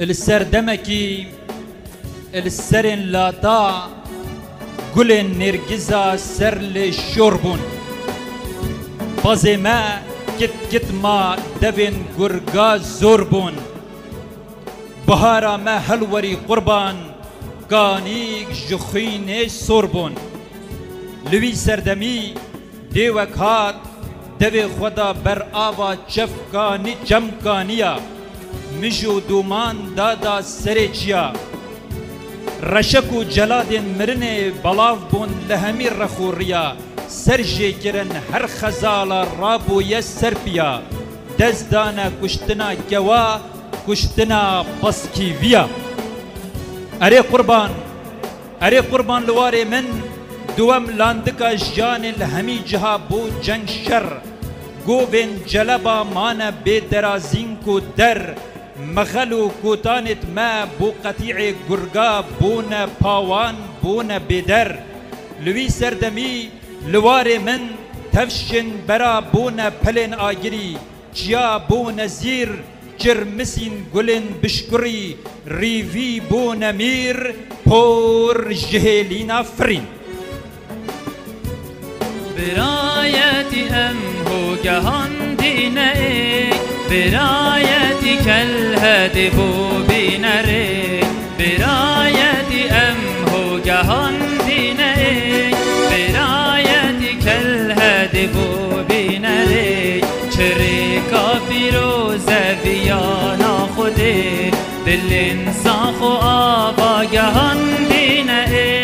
السر دمكي السر لاتا گل نرگزا سر لشوربون بازه ما کت کت ما دوین گرگا زوربون بهارا ما هلوری قربان کانیک جخین سوربون لوی سردمی دیوک هات دوی خدا بر آوا چفکانی چمکانیا. مجو دومان دادا سرê çiya Reşek û celadên mirinê belav bûn li hemî rexûriya ser jê kirin her xezala rabûye serpiya dest dane kuştina kewa kuştina paskîviya Erê qurban Erê qurban li warê min duwem landika jiyanê li hemî ciha bû ceng şer govên celeba mane bêderazîn ku der, مغلو کوتانت ما بو قطيع گرگا بون پاوان بون بدر لوی سردمی لوار من تفشن برا بون پلن آگری. چیا بون زیر جرمسين گلن بشكري ريفي بون مير بور جهلينا فرين برايتي أم هو جهان دينك برايتي كالهدف بنري برآيتي أم هو جهان دينك برايتي كالهدف بنري شريكا فيروزة بيانا خدي دل انسان خو آبا جهان شريكا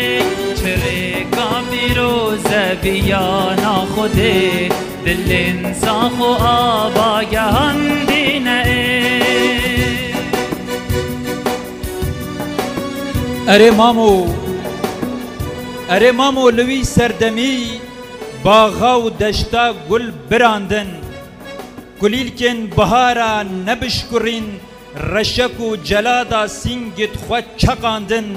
فيروزة بيانا خدي دل انسان خو آبا جهان دينك اره مامو اره مامو لوی سردمی باغا و دشتا گل براندن. گلیلکن بهارا نبشکرین رشک و جلادا سینگت خود چقاندن.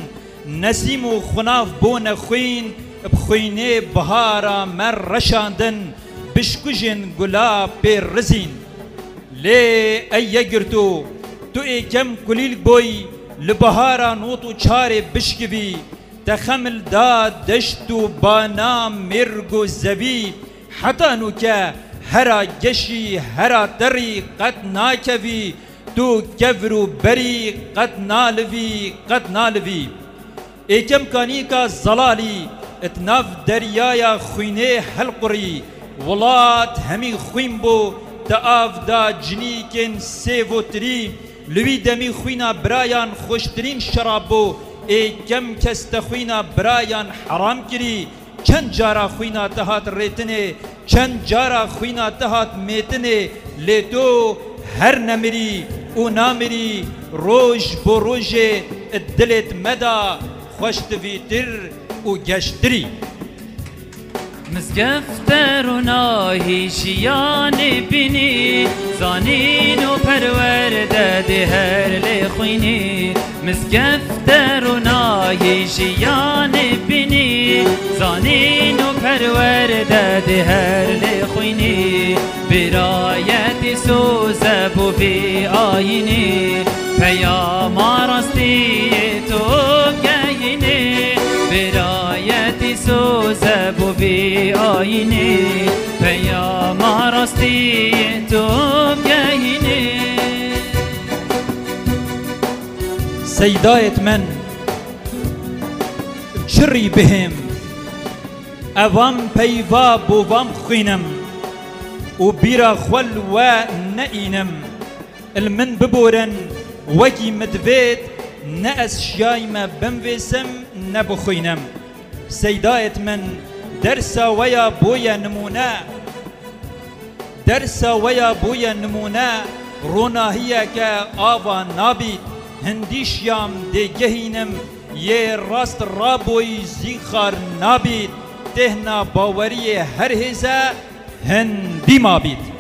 نسیم و خناف بون خوین بخوینه بهارا مر رشاندن بشکجن گلا پی رزین. لی ای گرتو تو ای کم کلیل بوی لبهارا نوت و چار بشکوی. تخمل داد دشت و بانا مرگ و زوی. حتی نوکه هرا گشی هرا تری قد ناکوی. تو کفر و بری قد نالوی قد نالوی. ایکم کانی کا زلالی اتناف دریایا خوینه هلقری ولات همی خوین بو تآف دا جنیکن سیوتری لوی دمی خوینا برایان خوشترین شرابو ای کم کس تخوینا برایان حرام کری. چند جارا خوینا تهات ریتنه چند جارا خوینا تهات میتنه. لیتو هر نمری و نامری روش بو روش دلت مدا. خوشت ویتر و گشتری. مزگفتر و ناهی شیان بینی زانین و پرورده ده هر لخوینی. مزگفتر و ناهی شیان بینی زانین و پرورده ده هر لخوینی. برایت سوزه بو بی آینی پیام سوزه بو بی آینی پیام راستی تو گهینی سيدايت من شري بهم اوام پیوا بوام خوینم و بیرا خول و نئینم. المن ببورن وکی مدوید نأس شايمة بمفيسم نبخوينم سيدايت من درسا ويا بويا نمونا درسا ويا بويا نمونا رونا هي كآفا نابيت هنديش يام دي جهينم. يه راست رابوي زيخار نابيت تهنا باوري هر هزا هندي مابيت.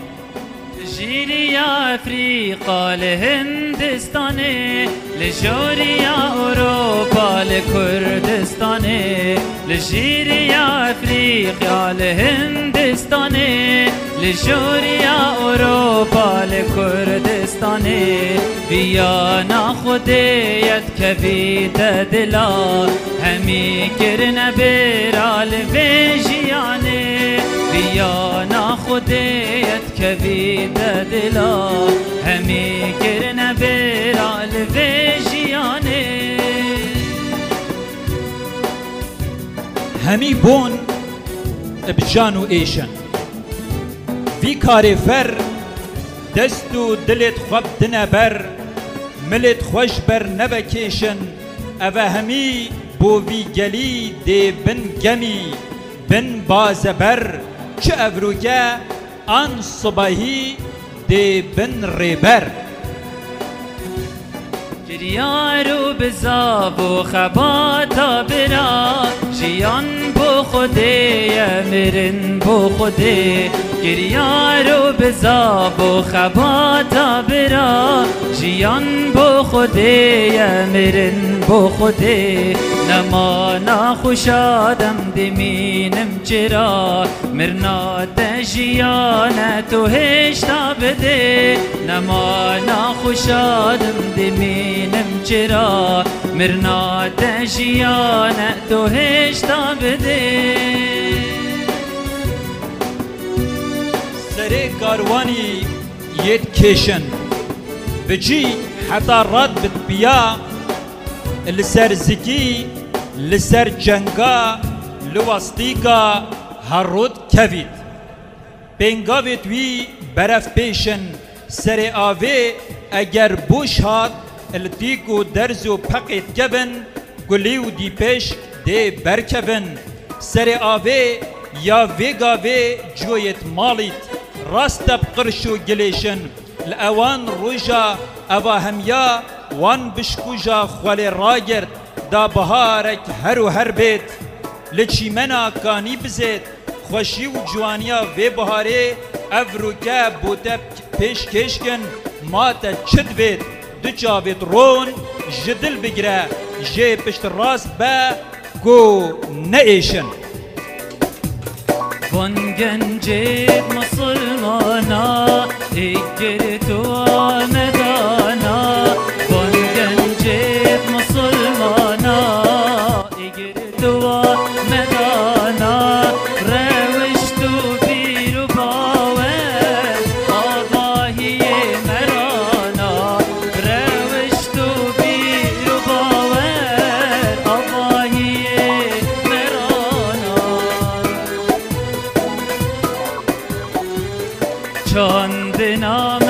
جيريا أفريقا لهندستان لجوريا أوروبا لكردستان لجيريا أفريقيا لهندستان لجوریا اوروپا لکردستانه بیانا خودیت کبید دلا همی کرن برال ویجیانه بیانا خودیت کبید دلا. همی کرن برال ویجیانه همی بون بجان و ایشن. وی کاری فر دست و دلت خواب دنه بر. ملت خوش بر نبکیشن اوه همی بو وی گلی دی بن گمی بن بازبر چه افروگه آن صبحی دی بن ریبر گریارو بزاب و خباتا برا جیان خوده مرن بو خوده گریارو بزاب و خباتا برا. جیان بو خوده مرن بو خوده نما ناخوشادم دمینم چرا. مرنا دجیان تو هشتا بده. نما ناخوشادم دمینم چرا. مرنا دجیان تو هشتا بده سری کاروانی یت کشن بجی حتا راد بت بیا. لسر زکی لسر جنگا لوستیکا هرود کوید بنگاویت وی برف پیشن سر آوه اگر بوش هات التیکو درز و پقیت کبن گلی و دی پیش دی برکبن. سر آوه یا ویگاوه جویت مالیت راست بقرش و گلیشن. الأوان روجا أبا هميا وان بشكوجا خوالي راگرد. دا بهارك هر و هر بيت لچی منا کانی بزید خوشی و جوانیا وی بهاره افروکه بوته پیش کشکن ما تا چد بید دو چاوید رون جدل بگره جه پشت راست با گو Von gencet musulmana İggeri Um.